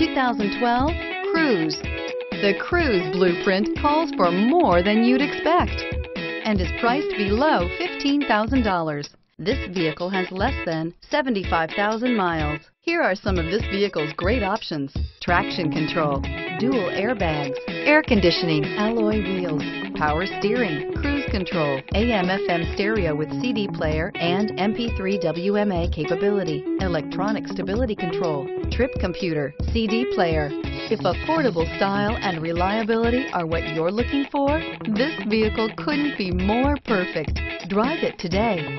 2012 Cruze. The Cruze blueprint calls for more than you'd expect and is priced below $15,000. This vehicle has less than 75,000 miles. Here are some of this vehicle's great options. Traction control, dual airbags, air conditioning, alloy wheels, power steering, cruise control, AM FM stereo with CD player and MP3 WMA capability, electronic stability control, trip computer, CD player. If affordable style and reliability are what you're looking for, this vehicle couldn't be more perfect. Drive it today.